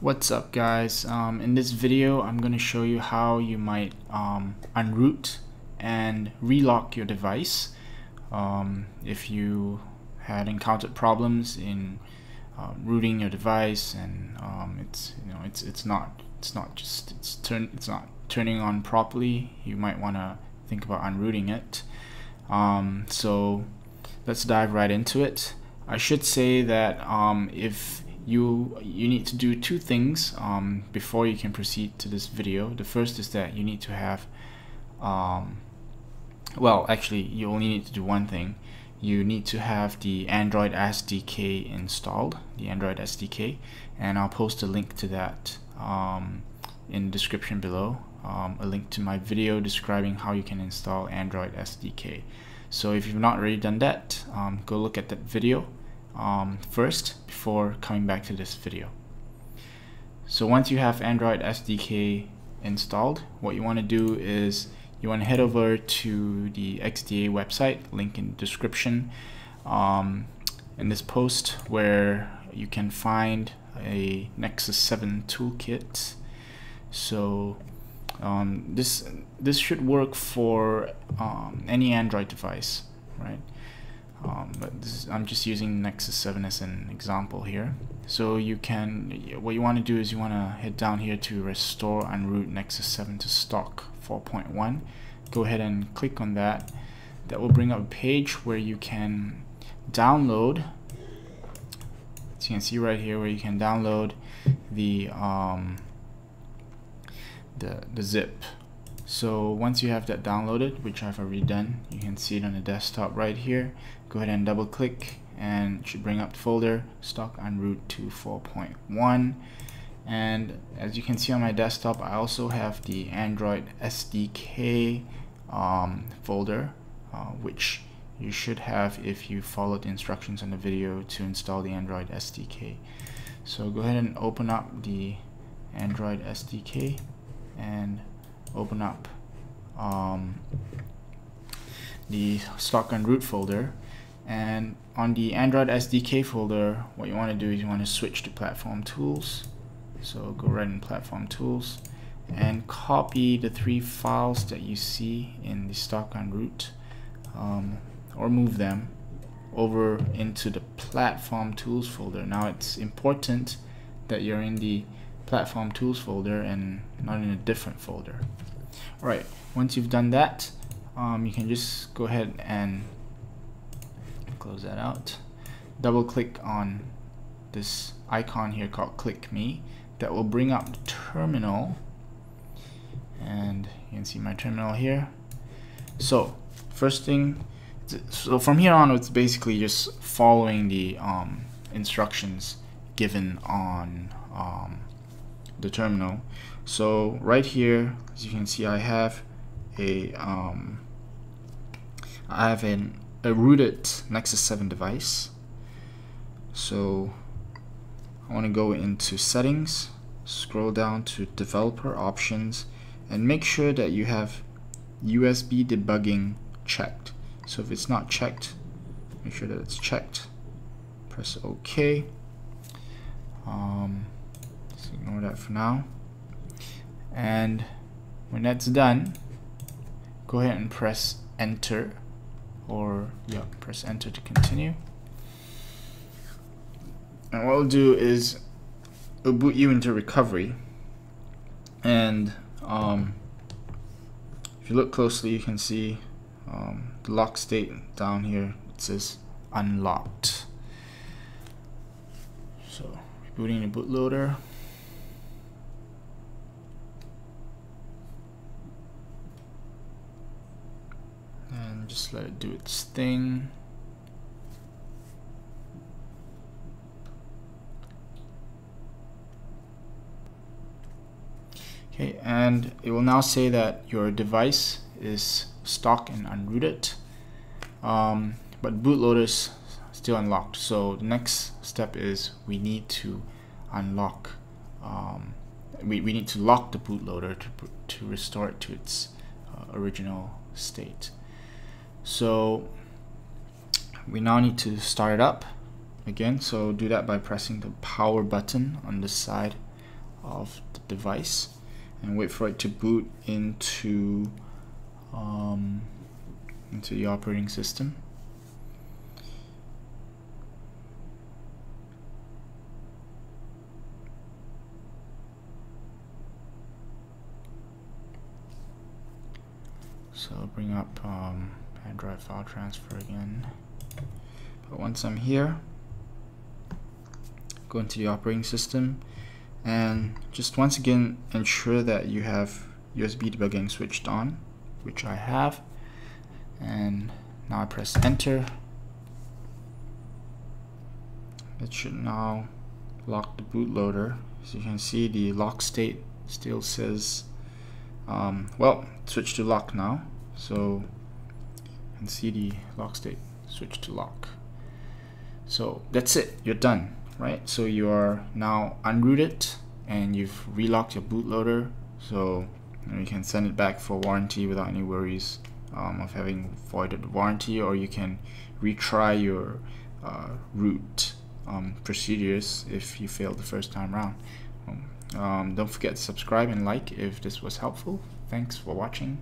What's up guys? Um, in this video I'm going to show you how you might um, unroot and relock your device um, if you had encountered problems in uh, rooting your device and um, it's you know it's it's not it's not just it's turn it's not turning on properly. You might want to think about unrooting it. Um, so let's dive right into it. I should say that if you you need to do two things um, before you can proceed to this video. The first is that you need to have um, well actually you only need to do one thing. You need to have the Android SDK installed the Android SDK and I'll post a link to that um, in the description below um, a link to my video describing how you can install Android SDK so if you've not already done that um, go look at that video um, first before coming back to this video. So once you have Android SDK installed, what you want to do is you want to head over to the XDA website, link in description, um, in this post where you can find a Nexus 7 toolkit. So um, this this should work for um, any Android device, right? Um, but is, I'm just using Nexus 7 as an example here. So you can what you want to do is you want to head down here to restore unroot Nexus 7 to stock 4.1 go ahead and click on that. That will bring up a page where you can download as you can see right here where you can download the um, the, the zip. So once you have that downloaded, which I've already done, you can see it on the desktop right here. Go ahead and double click and should bring up the folder stock unroot to 4.1 and as you can see on my desktop I also have the Android SDK um, folder uh, which you should have if you followed the instructions on the video to install the Android SDK so go ahead and open up the Android SDK and open up um, the stock unroot folder and on the Android SDK folder what you want to do is you want to switch to platform tools. So go right in platform tools and copy the three files that you see in the stock unroot um, or move them over into the platform tools folder. Now it's important that you're in the platform tools folder and not in a different folder. Alright once you've done that um, you can just go ahead and close that out. Double click on this icon here called click me that will bring up the terminal. And you can see my terminal here. So first thing so from here on it's basically just following the um, instructions given on um, the terminal. So right here as you can see I have a um, I have an, a rooted Nexus 7 device. So I want to go into settings scroll down to developer options and make sure that you have USB debugging checked. So if it's not checked make sure that it's checked. Press OK um, let's ignore that for now. And when that's done go ahead and press enter or yeah press enter to continue. And what we'll do is it'll boot you into recovery. And um, if you look closely you can see um, the lock state down here it says unlocked. So rebooting the bootloader just let it do its thing. Okay, and it will now say that your device is stock and unrooted, um, but bootloader is still unlocked. So the next step is we need to unlock, um, we, we need to lock the bootloader to, to restore it to its uh, original state. So we now need to start it up again. So do that by pressing the power button on the side of the device and wait for it to boot into um, into the operating system. So bring up um, Android file transfer again. But once I'm here, go into the operating system and just once again ensure that you have USB debugging switched on which I have. And now I press enter. It should now lock the bootloader. As you can see the lock state still says um, well switch to lock now. So see the lock state switch to lock so that's it you're done right? So you are now unrooted and you've relocked your bootloader, so you, can send it back for warranty without any worries um, of having voided warranty, or you can retry your uh, root um, procedures if you failed the first time around. Um, don't forget to subscribe and like if this was helpful. Thanks for watching.